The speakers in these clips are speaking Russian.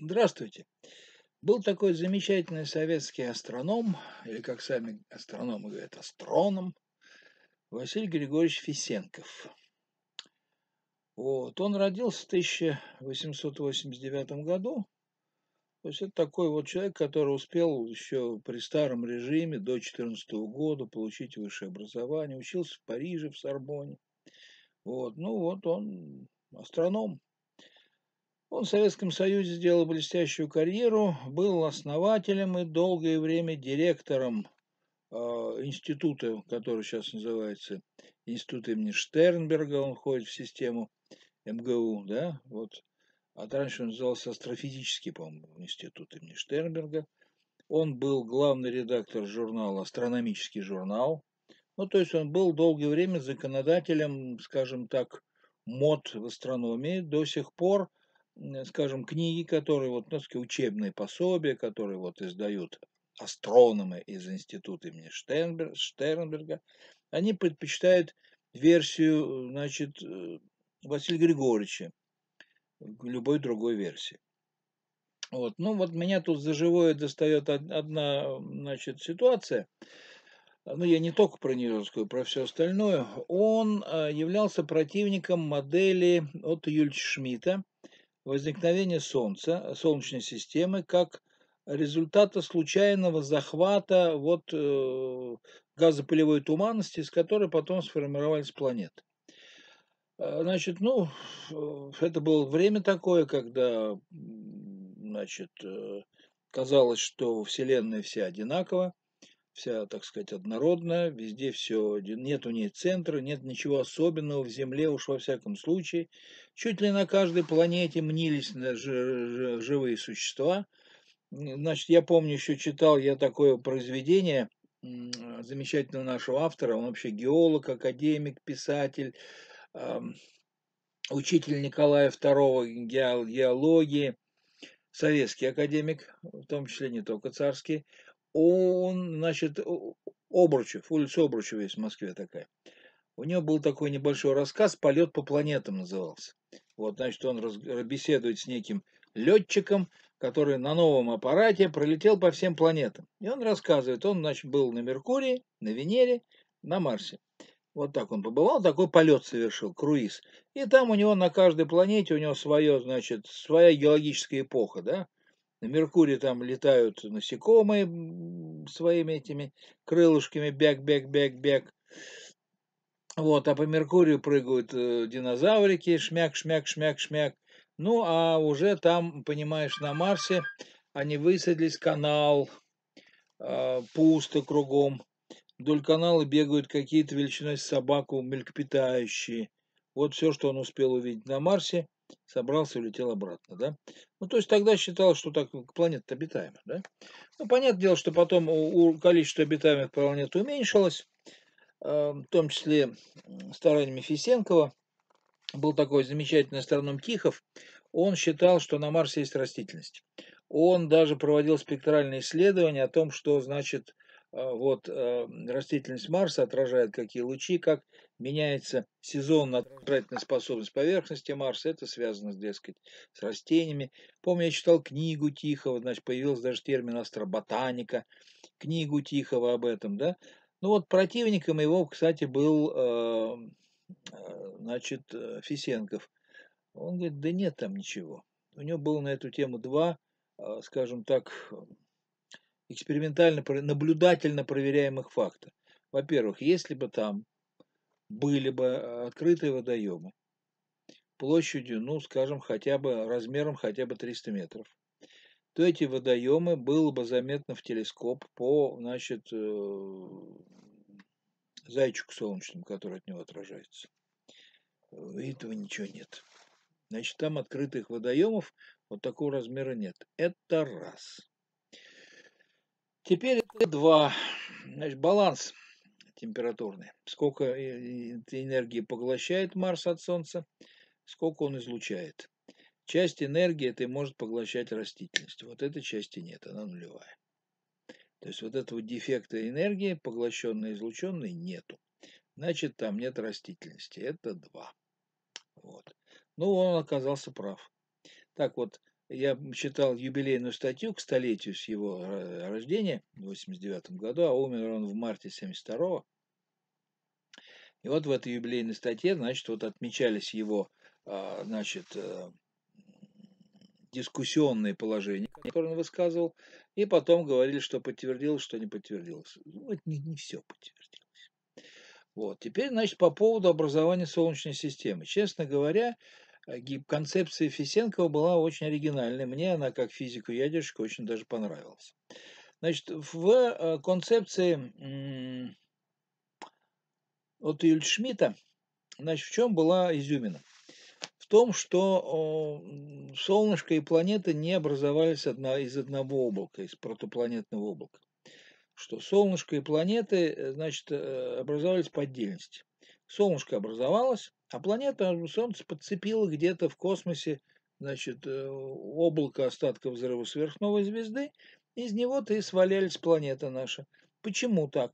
Здравствуйте. Был такой замечательный советский астроном, или как сами астрономы говорят, астроном, Василий Григорьевич Фисенков. Вот. Он родился в 1889 году. То есть это такой вот человек, который успел еще при старом режиме до 14 года получить высшее образование, учился в Париже, в Сорбоне. Вот. Ну вот он астроном. Он в Советском Союзе сделал блестящую карьеру, был основателем и долгое время директором э, института, который сейчас называется Институт имени Штернберга, он входит в систему МГУ, да, вот. А раньше он назывался Астрофизический, по-моему, институт имени Штернберга. Он был главный редактор журнала «Астрономический журнал». Ну, то есть он был долгое время законодателем, скажем так, мод в астрономии. До сих пор скажем, книги, которые вот, ну, учебные пособия, которые вот издают астрономы из института имени Штернберга, Штернберга, они предпочитают версию, значит, э, Василия Григорьевича любой другой версии. Вот. Ну вот меня тут за живое достает одна, значит, ситуация. Ну, я не только про нее расскажу, про все остальное. Он э, являлся противником модели от Юльча Шмидта, возникновения Солнца, Солнечной системы, как результата случайного захвата вот, э, газопылевой туманности, из которой потом сформировались планеты. А, значит, ну, это было время такое, когда, значит, э, казалось, что Вселенная вся одинакова, вся, так сказать, однородная, везде все, нет у ней центра, нет ничего особенного в Земле, уж во всяком случае. Чуть ли на каждой планете мнились живые существа. Значит, я помню, еще читал я такое произведение замечательного нашего автора, он вообще геолог, академик, писатель, учитель Николая II геологии, советский академик, в том числе не только царский он, значит, Обручев, улица Обручева есть в Москве такая. У него был такой небольшой рассказ «Полет по планетам» назывался. Вот, значит, он раз, беседует с неким летчиком, который на новом аппарате пролетел по всем планетам. И он рассказывает, он, значит, был на Меркурии, на Венере, на Марсе. Вот так он побывал, такой полет совершил, круиз. И там у него на каждой планете, у него свое, значит, своя геологическая эпоха, да. На Меркурии там летают насекомые своими этими крылышками, бяк-бяк-бяк-бяк. Вот, а по Меркурию прыгают э, динозаврики, шмяк, шмяк, шмяк, шмяк. Ну, а уже там, понимаешь, на Марсе они высадились, канал, э, пусто кругом. Вдоль канала бегают какие-то величиной собаку млекопитающие. Вот все, что он успел увидеть на Марсе собрался и улетел обратно, да. Ну, то есть тогда считалось, что так планета обитаема, да. Ну, понятное дело, что потом у, у количество обитаемых планет уменьшилось, э, в том числе стараниями Фисенкова. Был такой замечательный астроном Тихов, он считал, что на Марсе есть растительность. Он даже проводил спектральные исследования о том, что значит вот э, растительность Марса отражает какие лучи, как меняется сезонно отражательная способность поверхности Марса, это связано, дескать, с растениями. Помню, я читал книгу Тихого, значит, появился даже термин астроботаника, книгу Тихого об этом, да. Ну вот противником его, кстати, был, э, э, значит, Фисенков. Он говорит, да нет там ничего. У него было на эту тему два, скажем так, экспериментально, наблюдательно проверяемых факта. Во-первых, если бы там были бы э, открытые водоемы площадью, ну, скажем, хотя бы размером хотя бы 300 метров, то эти водоемы было бы заметно в телескоп по, значит, э, зайчику солнечному, который от него отражается. Этого ничего нет. Значит, там открытых водоемов вот такого размера нет. Это раз. Теперь это два. Значит, баланс температурный. Сколько энергии поглощает Марс от Солнца, сколько он излучает. Часть энергии этой может поглощать растительность. Вот этой части нет, она нулевая. То есть вот этого дефекта энергии, поглощенной излученной, нету. Значит, там нет растительности. Это два. Вот. Ну, он оказался прав. Так вот, я читал юбилейную статью к столетию с его э, рождения в 89 году, а умер он в марте 72 И вот в этой юбилейной статье, значит, вот отмечались его, а, значит, э, дискуссионные положения, которые он высказывал, и потом говорили, что подтвердилось, что не подтвердилось. Ну, это не, не все подтвердилось. Вот. Теперь, значит, по поводу образования Солнечной системы. Честно говоря, концепция Фисенкова была очень оригинальной. Мне она, как физику ядерщика, очень даже понравилась. Значит, в э, концепции от Юльшмита, значит, в чем была изюмина? В том, что солнышко и планеты не образовались из одного облака, из протопланетного облака. Что солнышко и планеты, э, значит, э, образовались по отдельности. Солнышко образовалось, а планета Солнце подцепило где-то в космосе значит, э, облако остатков взрыва сверхновой звезды, из него-то и свалялись планета наша. Почему так?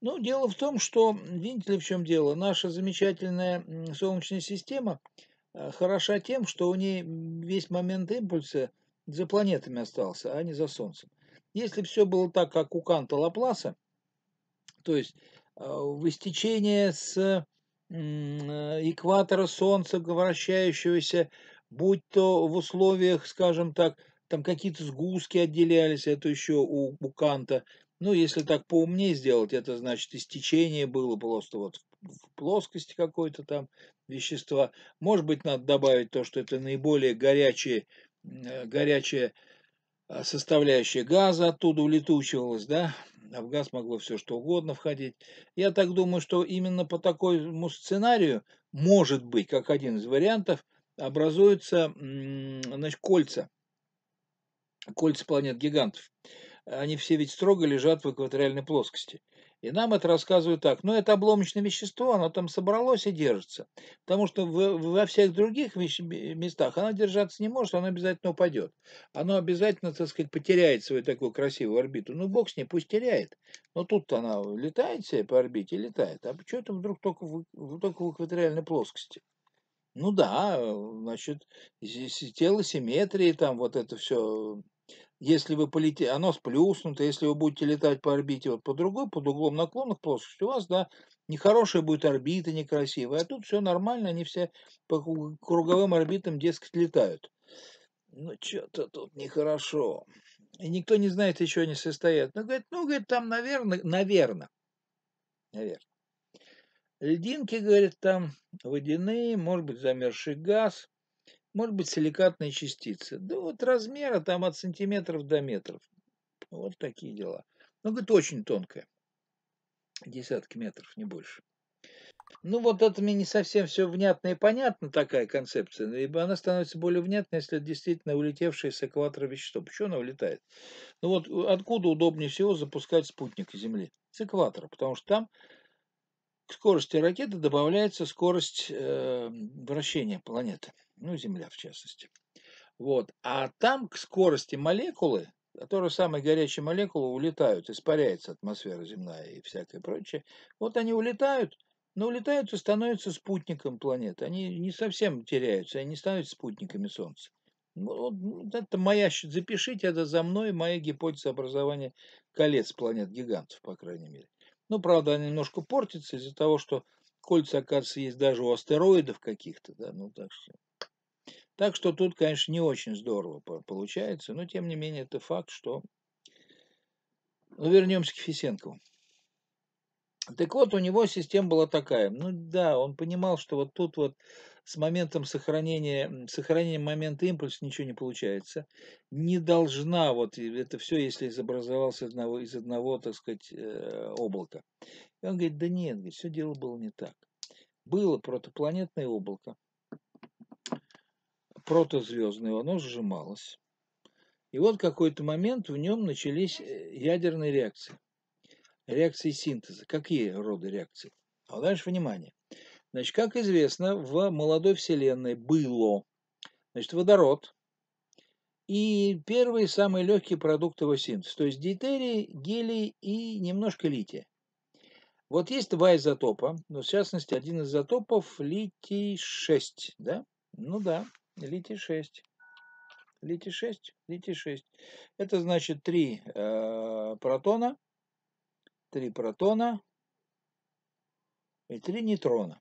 Ну, дело в том, что, видите ли, в чем дело, наша замечательная Солнечная система э, хороша тем, что у нее весь момент импульса за планетами остался, а не за Солнцем. Если все было так, как у Канта Лапласа, то есть э, в истечение с экватора Солнца, вращающегося, будь то в условиях, скажем так, там какие-то сгустки отделялись, это еще у, у Канта. Ну, если так поумнее сделать, это значит истечение было просто вот в плоскости какой-то там вещества. Может быть, надо добавить то, что это наиболее горячие, э, горячая а, составляющая газа оттуда улетучивалась, да, а в газ могло все что угодно входить. Я так думаю, что именно по такому сценарию, может быть, как один из вариантов, образуются значит, кольца, кольца планет-гигантов. Они все ведь строго лежат в экваториальной плоскости. И нам это рассказывают так. Ну, это обломочное вещество, оно там собралось и держится. Потому что в, во всех других местах оно держаться не может, оно обязательно упадет. Оно обязательно, так сказать, потеряет свою такую красивую орбиту. Ну, бог с ней, пусть теряет. Но тут она летает себе по орбите, летает. А почему это вдруг только в, только в экваториальной плоскости? Ну да, значит, тело симметрии, там вот это все если вы полетите, оно сплюснуто, если вы будете летать по орбите вот по другой, под углом наклонных плоскостей, у вас, да, нехорошая будет орбита, некрасивая, а тут все нормально, они все по круговым орбитам, дескать, летают. Ну, что-то тут нехорошо. И никто не знает, еще они состоят. Ну, говорит, ну, говорит, там, наверное, наверное, наверное. Льдинки, говорит, там водяные, может быть, замерзший газ может быть силикатные частицы. Да вот размера там от сантиметров до метров. Вот такие дела. Ну, говорит, очень тонкая. Десятки метров, не больше. Ну, вот это мне не совсем все внятно и понятно, такая концепция. Ибо она становится более внятной, если это действительно улетевшее с экватора вещество. Почему она улетает? Ну вот откуда удобнее всего запускать спутник Земли? С экватора, потому что там к скорости ракеты добавляется скорость э, вращения планеты ну, Земля в частности. Вот. А там к скорости молекулы, которые самые горячие молекулы улетают, испаряется атмосфера земная и всякое прочее, вот они улетают, но улетают и становятся спутником планеты. Они не совсем теряются, они не становятся спутниками Солнца. Ну, вот это моя, запишите это за мной, моя гипотеза образования колец планет-гигантов, по крайней мере. Ну, правда, она немножко портится из-за того, что кольца, оказывается, есть даже у астероидов каких-то, да, ну, так что так что тут, конечно, не очень здорово получается, но тем не менее это факт, что... Ну, вернемся к Фисенкову. Так вот, у него система была такая. Ну да, он понимал, что вот тут вот с моментом сохранения, сохранением момента импульса ничего не получается. Не должна вот это все, если изобразовалось одного, из одного, так сказать, э, облака. И он говорит, да нет, все дело было не так. Было протопланетное облако, протозвездное, оно сжималось. И вот какой-то момент в нем начались э, ядерные реакции. Реакции синтеза. Какие роды реакций? А дальше внимание. Значит, как известно, в молодой Вселенной было значит, водород и первые самые легкие продукты его синтеза. То есть дейтерий, гелий и немножко лития. Вот есть два изотопа, но в частности один из изотопов литий-6, да? Ну да, литий 6. Литий-6, литий-6. Это значит 3 э, протона, 3 протона и 3 нейтрона.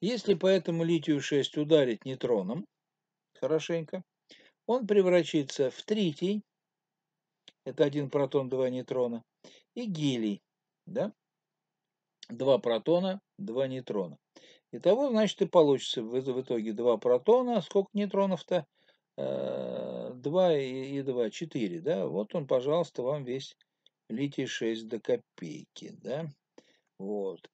Если по этому литию-6 ударить нейтроном, хорошенько, он превратится в тритий, это один протон, два нейтрона, и гелий, да, два протона, два нейтрона. Итого, значит, и получится в, в итоге два протона, сколько нейтронов-то? Э, 2 и 2, 4, да, вот он, пожалуйста, вам весь литий 6 до копейки, да, вот.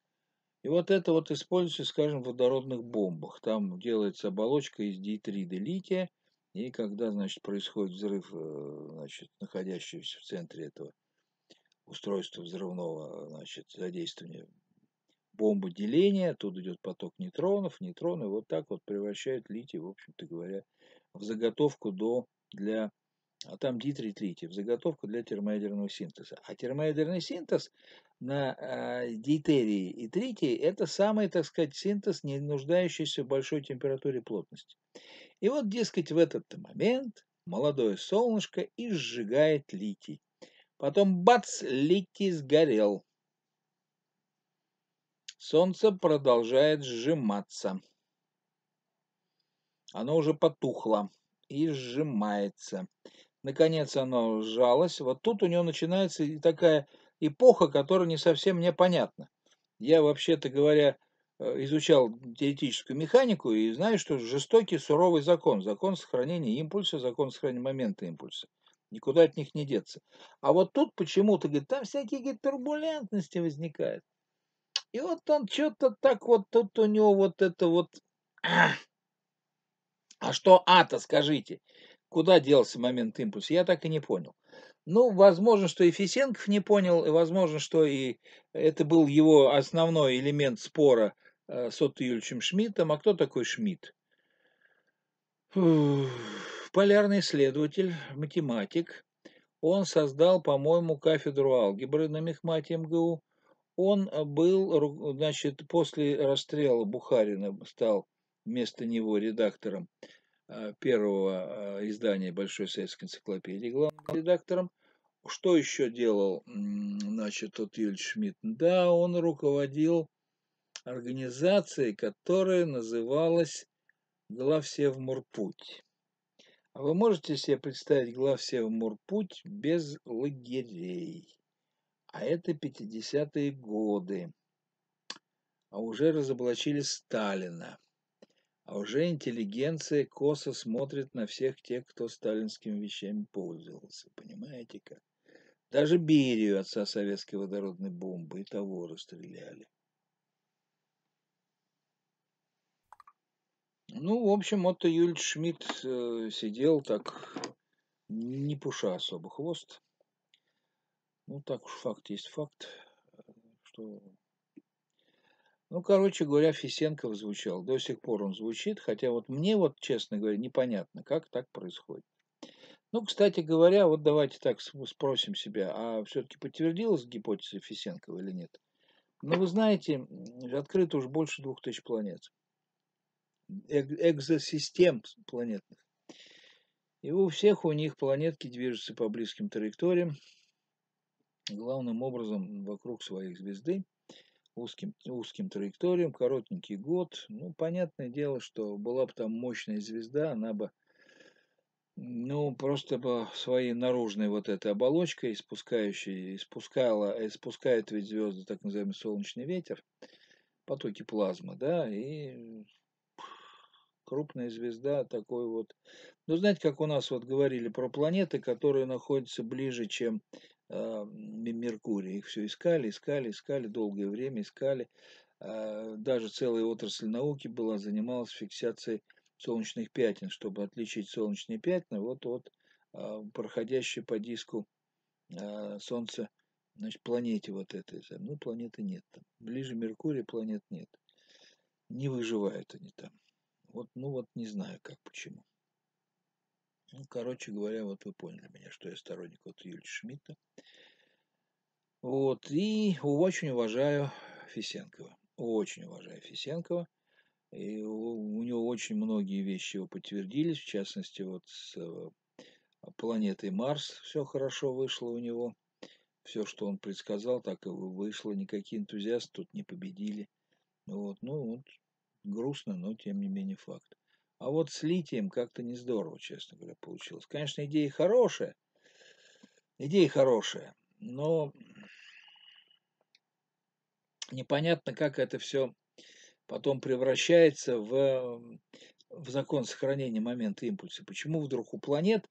И вот это вот используется, скажем, в водородных бомбах. Там делается оболочка из диитрида лития, и когда, значит, происходит взрыв, э, значит, находящегося в центре этого устройства взрывного, значит, задействования бомбы деления, тут идет поток нейтронов, нейтроны вот так вот превращают литий, в общем-то говоря, в заготовку до, для, а там дитрит литий, в заготовку для термоядерного синтеза. А термоядерный синтез на э, дейтерии и тритии это самый, так сказать, синтез, не нуждающийся в большой температуре плотности. И вот, дескать, в этот момент молодое солнышко и сжигает литий. Потом бац, литий сгорел. Солнце продолжает сжиматься. Оно уже потухло и сжимается. Наконец оно сжалось. Вот тут у него начинается такая эпоха, которая не совсем мне понятна. Я, вообще-то говоря, Э, изучал теоретическую механику и знаю, что жестокий, суровый закон. Закон сохранения импульса, закон сохранения момента импульса. Никуда от них не деться. А вот тут почему-то, говорит, там всякие турбулентности возникают. И вот он что-то так вот, тут у него вот это вот... А что А-то, скажите? Куда делся момент импульса? Я так и не понял. Ну, возможно, что и Фисенков не понял, и возможно, что и это был его основной элемент спора Э, с Отто Юльевичем Шмидтом. А кто такой Шмидт? Полярный исследователь, математик. Он создал, по-моему, кафедру алгебры на Мехмате МГУ. Он был, значит, после расстрела Бухарина стал вместо него редактором э, первого э, издания Большой советской энциклопедии, главным редактором. Что еще делал, значит, тот Юльевич Шмидт? Да, он руководил организации, которая называлась Главсевморпуть. А вы можете себе представить Главсевморпуть без лагерей? А это 50-е годы. А уже разоблачили Сталина. А уже интеллигенция косо смотрит на всех тех, кто сталинскими вещами пользовался. Понимаете как? Даже Берию, отца советской водородной бомбы, и того расстреляли. Ну, в общем, Отто Юльч Шмидт э, сидел так, не пуша особо хвост. Ну, так уж факт есть факт, что... Ну, короче говоря, Фисенков звучал. До сих пор он звучит, хотя вот мне вот, честно говоря, непонятно, как так происходит. Ну, кстати говоря, вот давайте так спросим себя, а все-таки подтвердилась гипотеза Фисенкова или нет? Ну, вы знаете, открыто уж больше двух тысяч планет экзосистем планетных. И у всех у них планетки движутся по близким траекториям, главным образом вокруг своих звезды, узким, узким траекториям, коротенький год. Ну, понятное дело, что была бы там мощная звезда, она бы ну, просто бы своей наружной вот этой оболочкой, испускающей, испускала, испускает ведь звезды так называемый солнечный ветер, потоки плазмы, да, и крупная звезда такой вот. Ну, знаете, как у нас вот говорили про планеты, которые находятся ближе, чем Меркурий. Их все искали, искали, искали, долгое время искали. Э, даже целая отрасль науки была, занималась фиксацией солнечных пятен, чтобы отличить солнечные пятна вот от э, проходящей по диску Солнца, значит, планете вот этой. Ну, планеты нет там. Ближе Меркурия планет нет. Не выживают они там. Вот, ну вот не знаю как, почему. Ну, короче говоря, вот вы поняли меня, что я сторонник вот Юлии Шмидта. Вот, и очень уважаю Фисенкова. Очень уважаю Фисенкова. И у, у него очень многие вещи его подтвердились, в частности, вот с э, планетой Марс все хорошо вышло у него. Все, что он предсказал, так и вышло. Никакие энтузиасты тут не победили. Вот, ну вот, грустно, но тем не менее факт. А вот с литием как-то не здорово, честно говоря, получилось. Конечно, идея хорошая, идея хорошая, но непонятно, как это все потом превращается в, в закон сохранения момента импульса. Почему вдруг у планет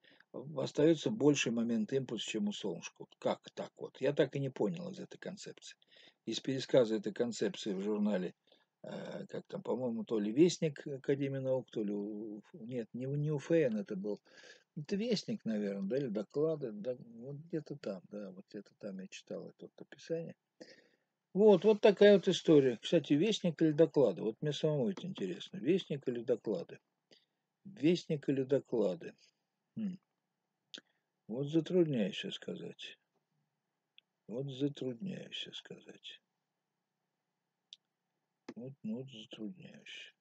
остается больше момент импульса, чем у солнышка? Как так вот? Я так и не понял из этой концепции. Из пересказа этой концепции в журнале Э, как там, по-моему, то ли Вестник Академии наук, то ли, нет, не, не УФН это был, это Вестник, наверное, да, или доклады, да, вот где-то там, да, вот где-то там я читал это вот описание. Вот, вот такая вот история. Кстати, Вестник или доклады, вот мне самому это интересно, Вестник или доклады? Вестник или доклады? Хм. Вот затрудняюсь сказать. Вот затрудняюсь сказать. Вот, ну, затрудняюсь.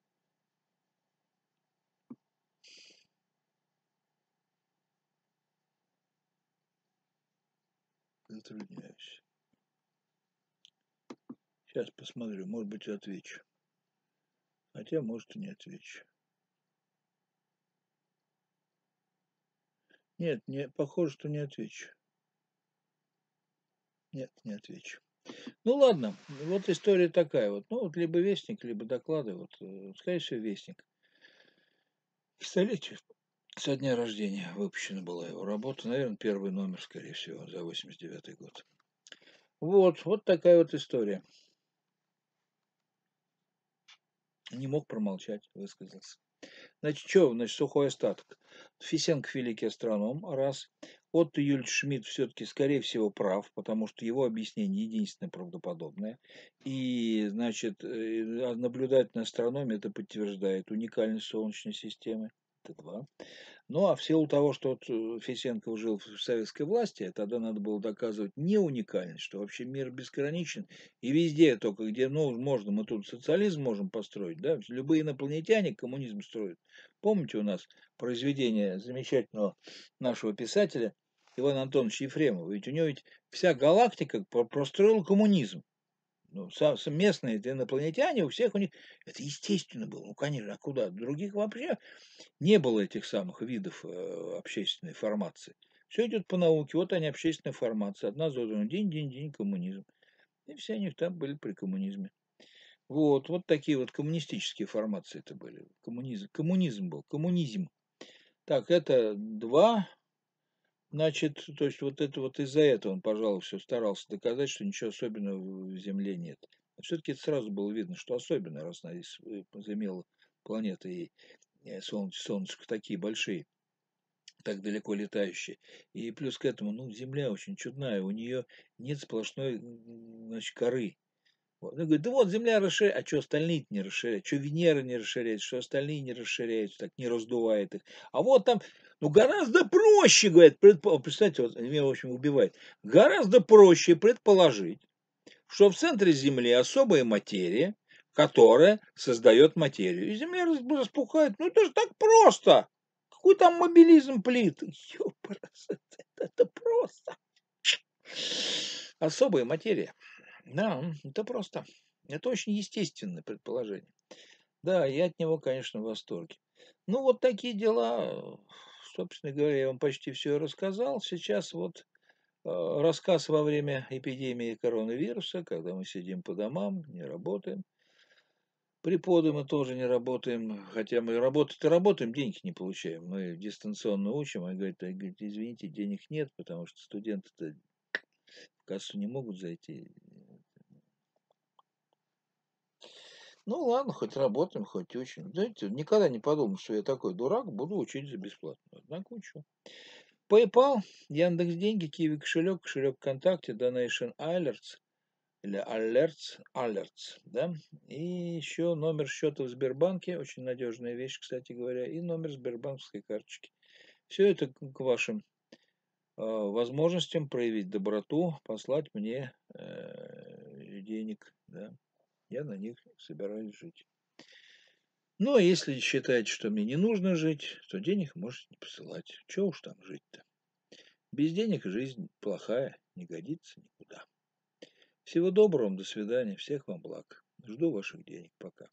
Затрудняюсь. Сейчас посмотрю, может быть, отвечу. Хотя, может, и не отвечу. Нет, не, похоже, что не отвечу. Нет, не отвечу. Ну ладно, вот история такая вот. Ну вот либо вестник, либо доклады. Вот, э, скорее всего, вестник. К столетию со дня рождения выпущена была его работа. Наверное, первый номер, скорее всего, за 89 год. Вот, вот такая вот история. Не мог промолчать, высказался. Значит, что, значит, сухой остаток. Фисенко великий астроном, раз. Отто Юльч Шмидт все-таки, скорее всего, прав, потому что его объяснение единственное правдоподобное. И, значит, э, наблюдательная астрономия это подтверждает уникальность Солнечной системы. Это два. Ну, а в силу того, что вот э, Фисенков жил в советской власти, тогда надо было доказывать не уникальность, что вообще мир безграничен, и везде только, где ну, можно, мы тут социализм можем построить, да, любые инопланетяне коммунизм строят. Помните у нас произведение замечательного нашего писателя Ивана Антоновича Ефремова, ведь у него ведь вся галактика простроила коммунизм. Ну, местные инопланетяне, у всех у них, это естественно было, ну, конечно, а куда? Других вообще не было этих самых видов э, общественной формации. Все идет по науке, вот они, общественная формация, одна за другой, день, день, день, коммунизм. И все они там были при коммунизме. Вот, вот такие вот коммунистические формации это были. Коммунизм, коммунизм был, коммунизм. Так, это два, Значит, то есть вот это вот из-за этого он, пожалуй, все старался доказать, что ничего особенного в Земле нет. все-таки это сразу было видно, что особенно, раз она э, замела планеты и э, солнце, солнышко такие большие, так далеко летающие. И плюс к этому, ну, Земля очень чудная, у нее нет сплошной, значит, коры. Вот. Он говорит, да вот Земля расширяется, а что остальные не расширяются, что Венера не расширяется, что остальные не расширяются, так не раздувает их. А вот там, ну гораздо проще, говорит, предпо... представьте, вот меня, в общем, убивает, гораздо проще предположить, что в центре Земли особая материя, которая создает материю. И Земля распухает. Ну это же так просто. Какой там мобилизм плит? Ёпрст, это просто. Особая материя. Да, это просто. Это очень естественное предположение. Да, я от него, конечно, в восторге. Ну, вот такие дела. Собственно говоря, я вам почти все рассказал. Сейчас вот э, рассказ во время эпидемии коронавируса, когда мы сидим по домам, не работаем. Преподы мы тоже не работаем, хотя мы работать-то работаем, деньги не получаем. Мы дистанционно учим, а говорят, извините, денег нет, потому что студенты-то в кассу не могут зайти. Ну ладно, хоть работаем, хоть учим. Знаете, никогда не подумал, что я такой дурак, буду учить за бесплатно. Однако учу. PayPal, Яндекс Деньги, Киви кошелек, кошелек ВКонтакте, Donation Alerts или Alerts, Alerts, да, и еще номер счета в Сбербанке, очень надежная вещь, кстати говоря, и номер Сбербанковской карточки. Все это к вашим э, возможностям проявить доброту, послать мне э, денег, да я на них собираюсь жить. Ну, а если считаете, что мне не нужно жить, то денег можете не посылать. Чего уж там жить-то? Без денег жизнь плохая, не годится никуда. Всего доброго до свидания, всех вам благ. Жду ваших денег, пока.